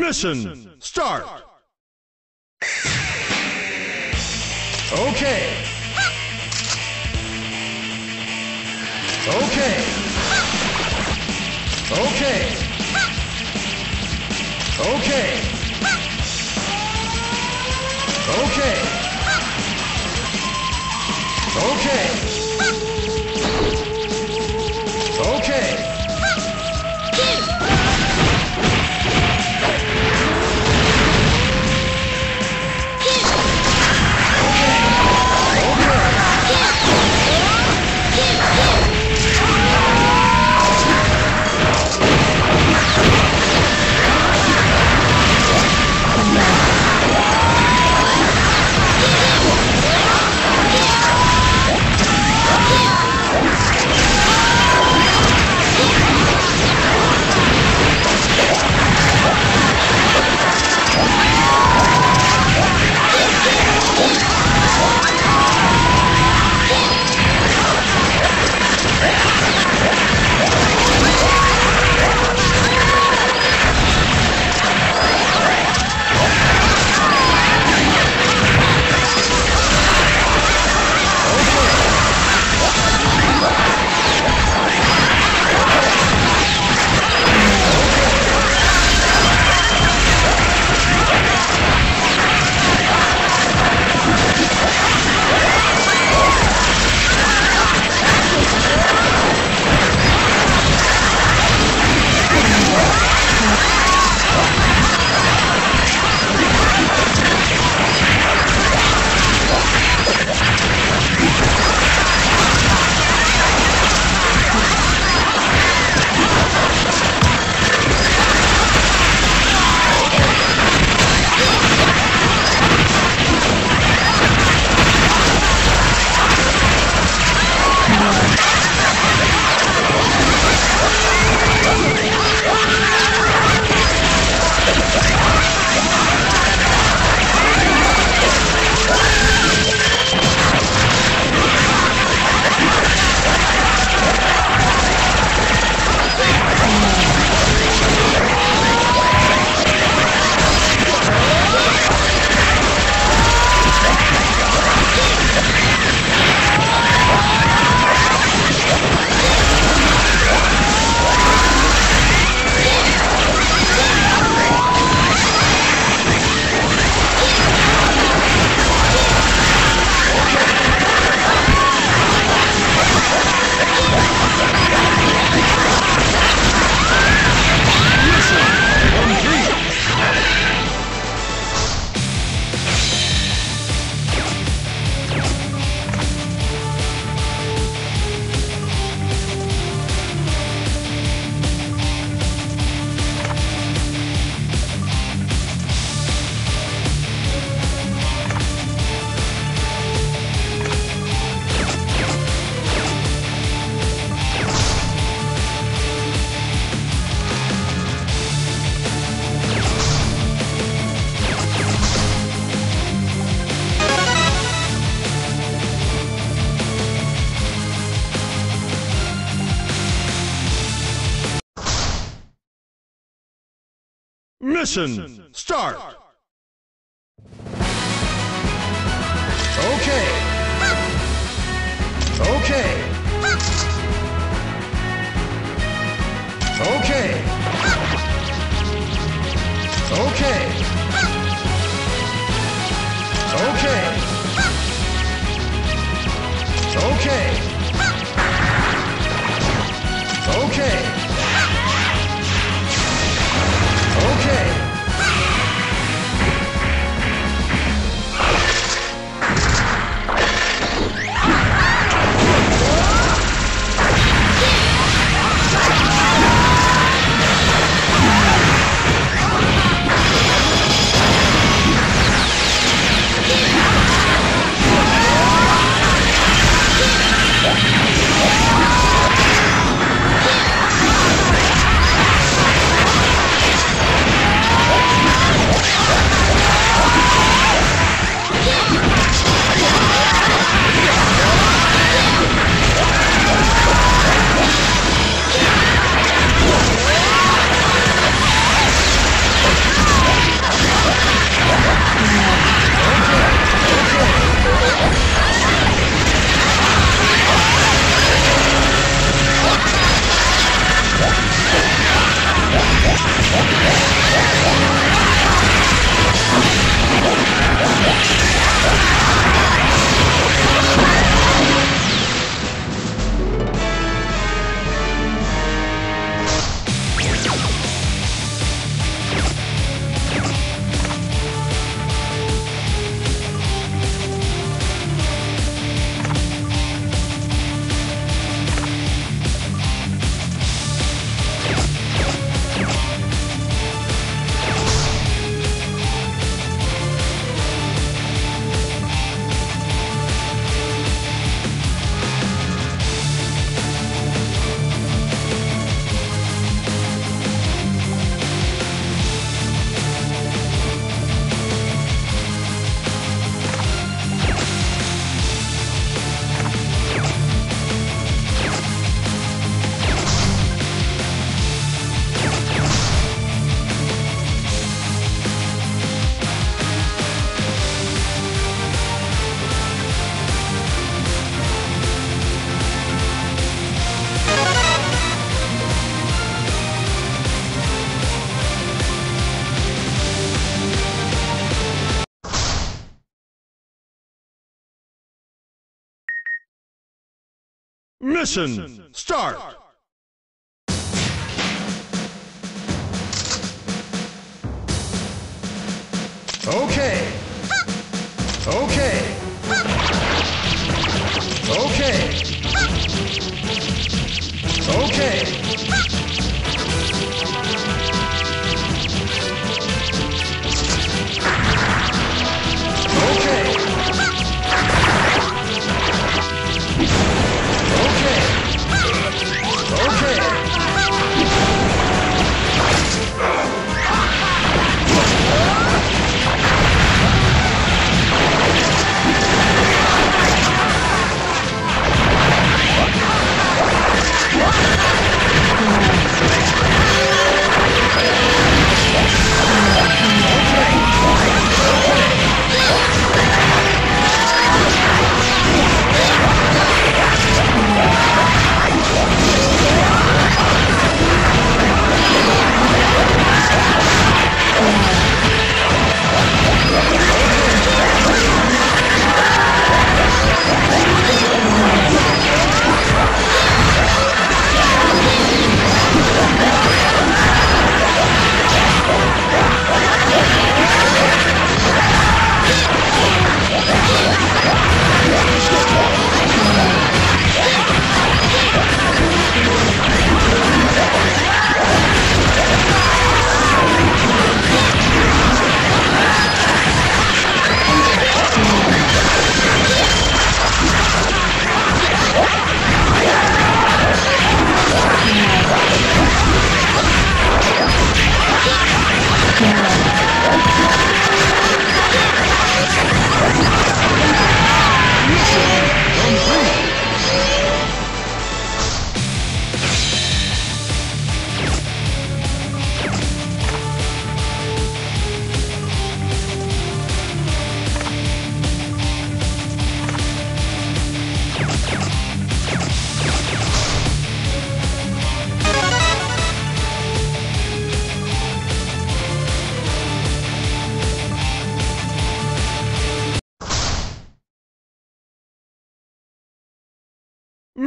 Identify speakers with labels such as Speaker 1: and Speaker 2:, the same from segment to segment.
Speaker 1: Mission start!
Speaker 2: Okay. Okay. Okay. Okay. Okay. Okay.
Speaker 1: Mission start!
Speaker 2: Okay. Okay. Okay. Okay.
Speaker 1: Mission start!
Speaker 2: Okay. Okay. Okay. Okay.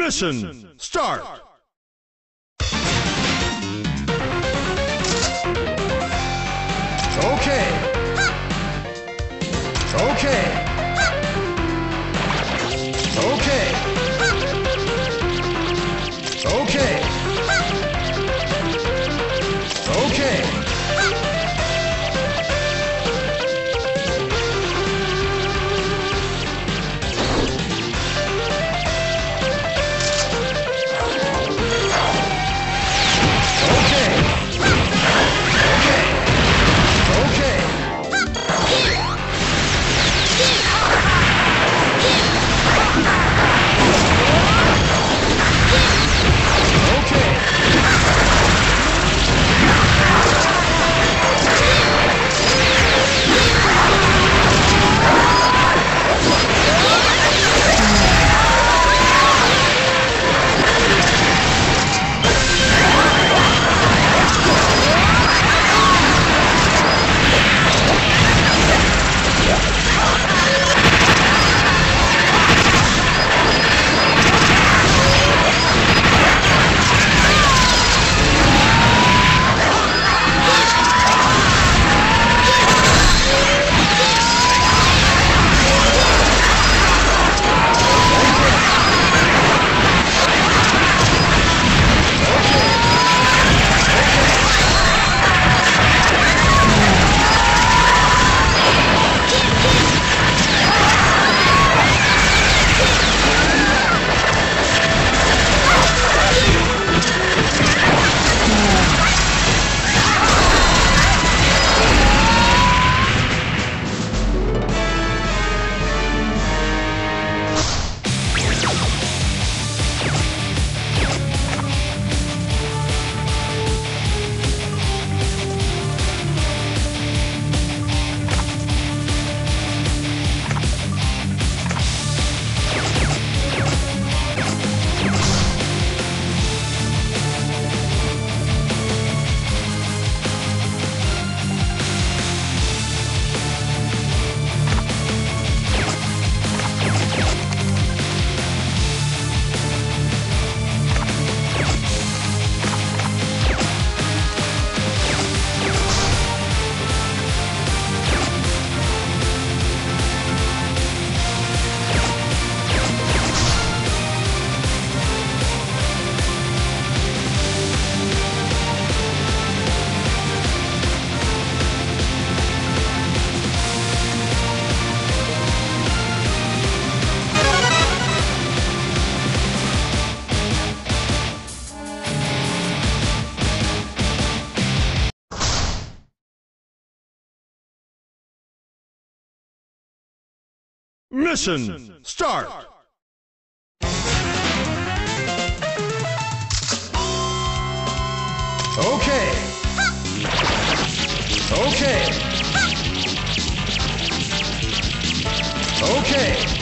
Speaker 1: Mission start!
Speaker 2: Okay. Okay.
Speaker 1: Mission start.
Speaker 2: Okay. Okay. Okay.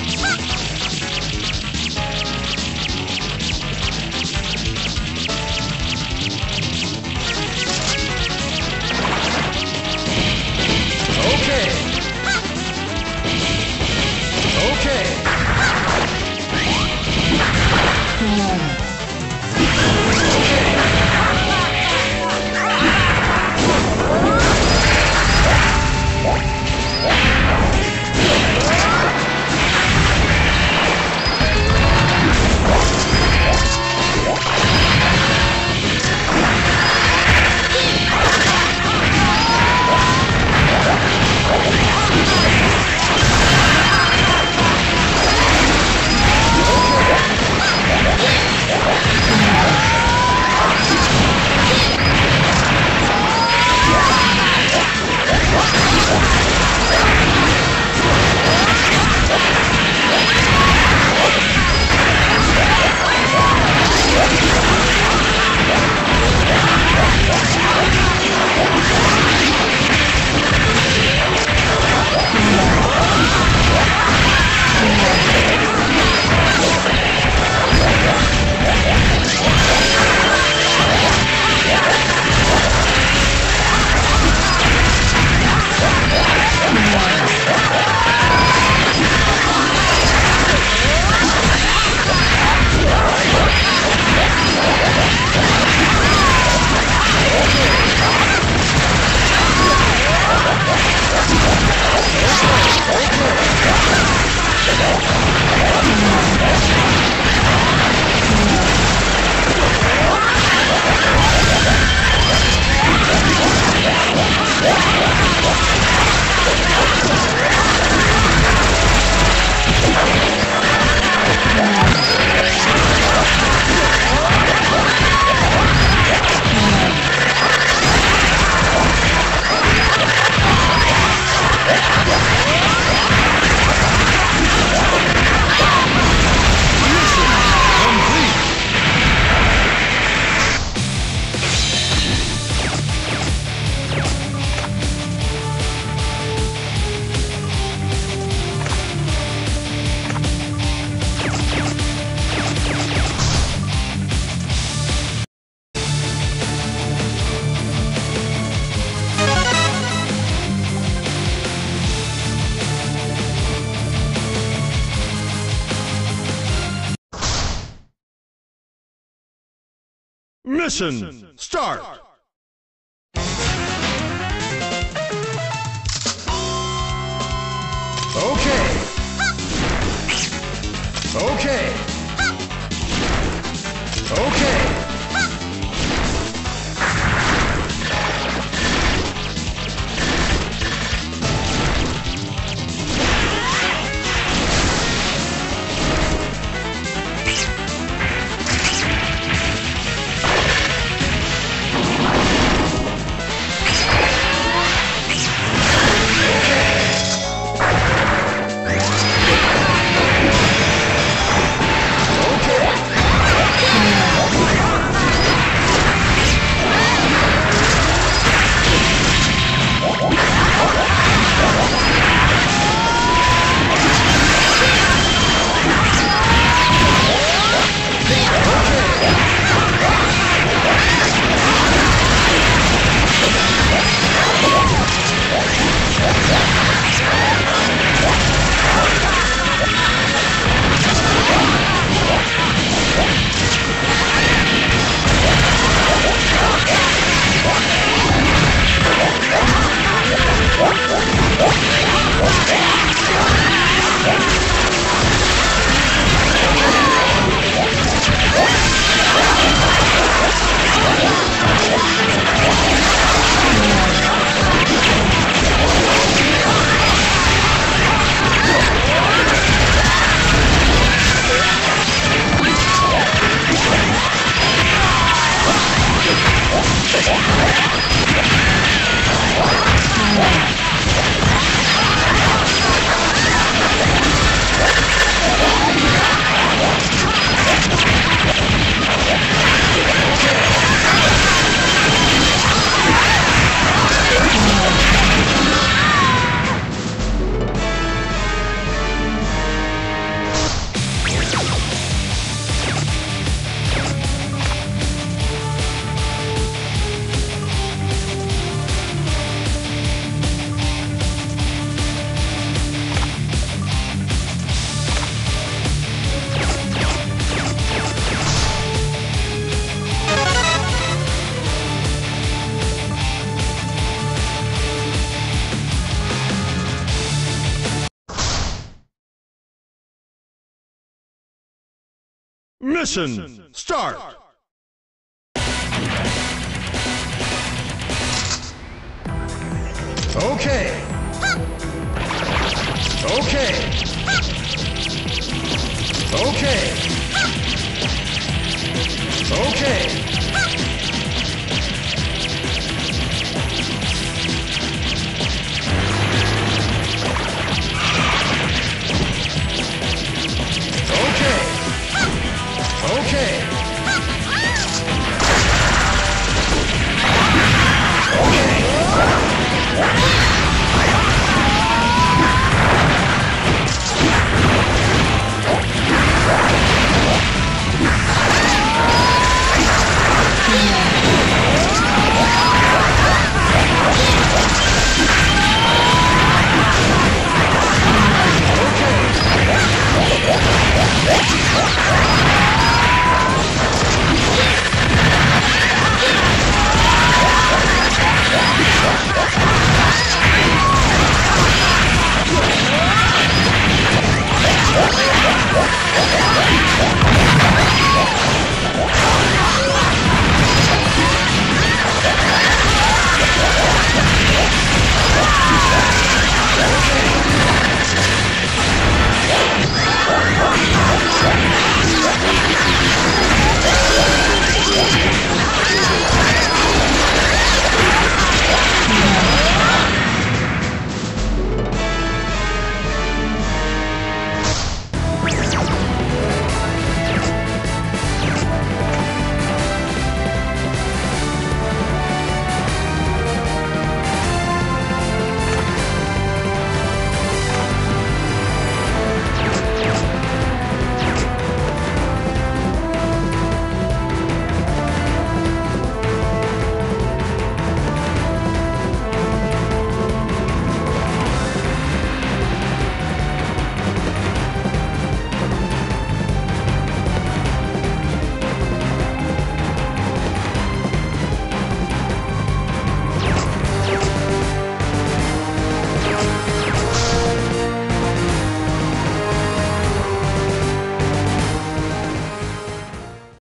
Speaker 1: Mission start.
Speaker 2: Yeah!
Speaker 1: Mission start.
Speaker 2: Okay. Okay. Okay. Okay.